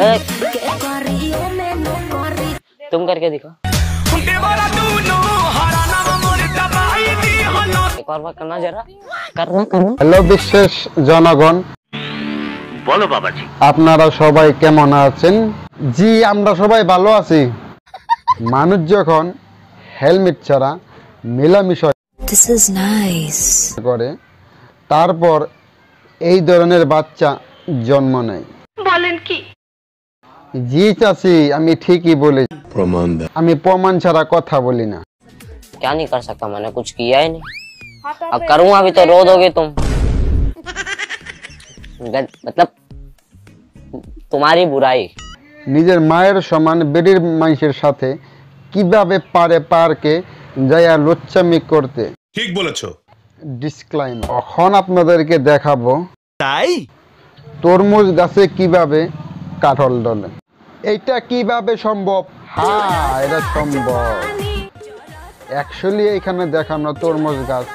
ए, तुम करके दिखो एक और बार करना जरा करना करना হ্যালো বিশেষ জনগণ বলো বাবাজি আপনারা সবাই কেমন আছেন জি আমরা সবাই ভালো আছি মানুষ যখন হেলমেট ছাড়া মেলামেশা This is nice. করে তারপর এই ধরনের বাচ্চা জন্ম নেয় বলেন কি জি চাচি আমি ঠিকই বলেছি আমি প্রমাণ ছাড়া কথা বলি না क्या नहीं कर सकता मैंने कुछ किया ही नहीं अब करूंगा अभी तो रो दोगे तुम गद- मतलब तुम्हारी बुराई নিজের মায়ের সমান বেডির মানুষের সাথে কিভাবে পারে পারকে যাইয়া লোচ্চামি করতে ঠিক বলেছো ডিসক্লাইম এখন আপনাদেরকে দেখাবো তাই তরমুজ গাছে কিভাবে কাঠল ডলে এইটা কীভাবে সম্ভব? হ্যাঁ এটা সম্ভব। অ্যাকচুয়ালি এইখানে দেখানো তরমুজ গাছ।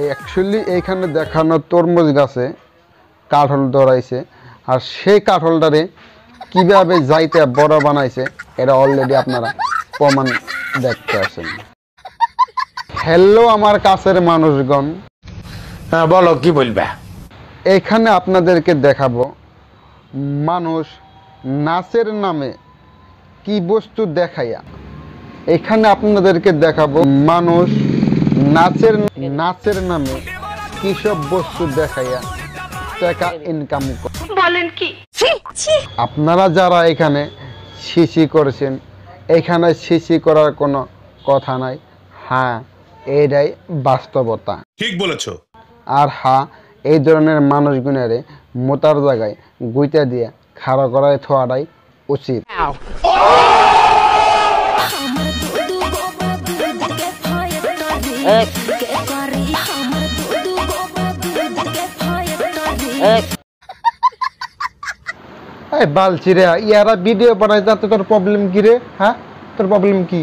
এই অ্যাকচুয়ালি এইখানে দেখানো তরমুজ গাছে কাঠল ধরাইছে। আর সেই কাঠলটারে কীভাবে যাইতে বড় বানাইছে এটা অলরেডি আপনারা প্রমাণ দেখতে আসেন হ্যালো আমার কাছের মানুষগণ। হ্যাঁ বলো কি বলবে? এখানে আপনাদেরকে দেখাবো মানুষ নাচের নামে কি বস্তু দেখাইয়া? এখানে আপনাদেরকে দেখাবো মানুষ নাচের নাচের নামে কি সব বস্তু দেখাইয়া টাকা ইনকাম বলেন কি? আপনারা যারা এখানে শিশি করেছেন এখানে শিশি করার কোনো কথা নাই। হ্যাঁ এটাই বাস্তবতা। ঠিক বলেছ। আর হা এই ধরনের মানুষগুণারে মোতার জায়গায় গুইতা দিয়ে খাড়া করায় থোয়াটাই উচিত। এই বালছি রে ইয়ারা ভিডিও বানায় তাতে তোর প্রবলেম কি রে? হ্যাঁ? তোর প্রবলেম কি?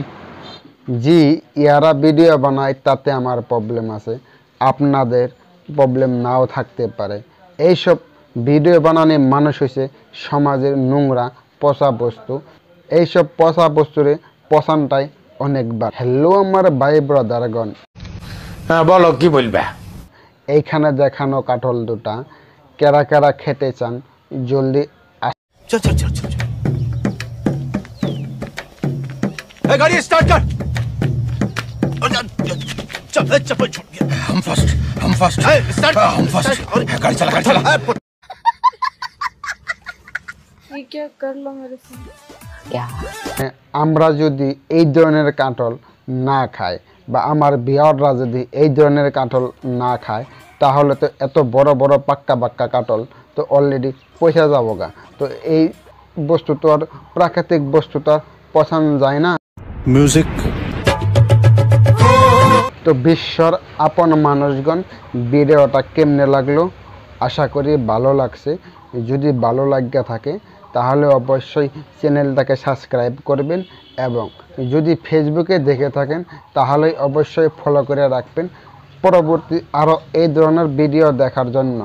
জি ইয়ারা ভিডিও বানায় তাতে আমার প্রবলেম আছে। আপনাদের প্রবলেম নাও থাকতে পারে। এইসব ভিডিও বানানোর মানুষ হয়েছে সমাজের নোংরা পচা বস্তু। এইসব পচা বস্তুর পচানটাই অনেকবার। হ্যালো আমার ভাই ব্রাদারগণ হ্যাঁ বলো কি বলবে? এইখানে দেখানো কাঠল দুটা। কেরা কেরা খেতে চান জলদি চল চল চল চল গাড়ি স্টার্ট কর। कर चल चप्पल छोड़ गया हम फर्स्ट हम फर्स्ट स्टार्ट हम फर्स्ट गाड़ी चला गाड़ी चला ये क्या कर लो मेरे से क्या আমরা যদি এই ধরনের কাঁঠল না খাই বা আমার বিহাররা যদি এই ধরনের কাঁঠল না খায় তাহলে তো এত বড় বড় পাক্কা পাক্কা কাঁঠল তো অলরেডি পয়সা যাব গা তো এই বস্তু তো আর প্রাকৃতিক বস্তু তো আর পছন্দ যায় না মিউজিক তো বিশ্বর আপন মানুষগণ ভিডিওটা কেমনে লাগল? আশা করি ভালো লাগছে। যদি ভালো লাগিয়া থাকে, তাহলে অবশ্যই চ্যানেলটাকে সাবস্ক্রাইব করবেন এবং যদি ফেসবুকে দেখে থাকেন, তাহলে অবশ্যই ফলো করে রাখবেন। পরবর্তী আরও এই ধরনের ভিডিও দেখার জন্য।